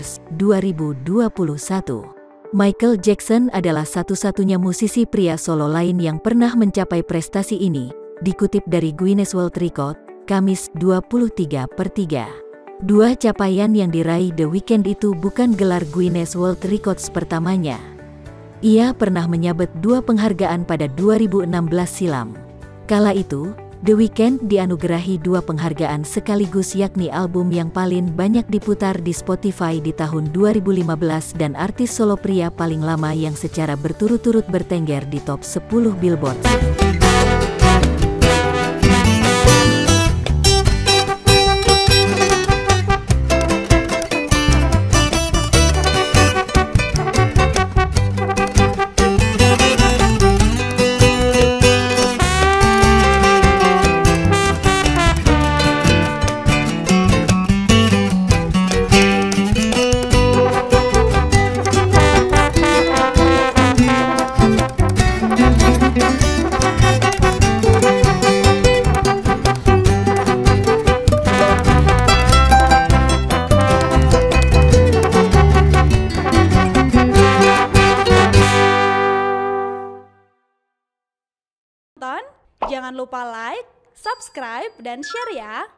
Tears 2021. Michael Jackson adalah satu-satunya musisi pria solo lain yang pernah mencapai prestasi ini, dikutip dari Guinness World Record, Kamis 23 per 3. Dua capaian yang diraih The Weeknd itu bukan gelar Guinness World Records pertamanya. Ia pernah menyabet dua penghargaan pada 2016 silam. Kala itu, The Weeknd dianugerahi dua penghargaan sekaligus yakni album yang paling banyak diputar di Spotify di tahun 2015 dan artis solo pria paling lama yang secara berturut-turut bertengger di top 10 Billboard. Tonton, jangan lupa like, subscribe, dan share ya.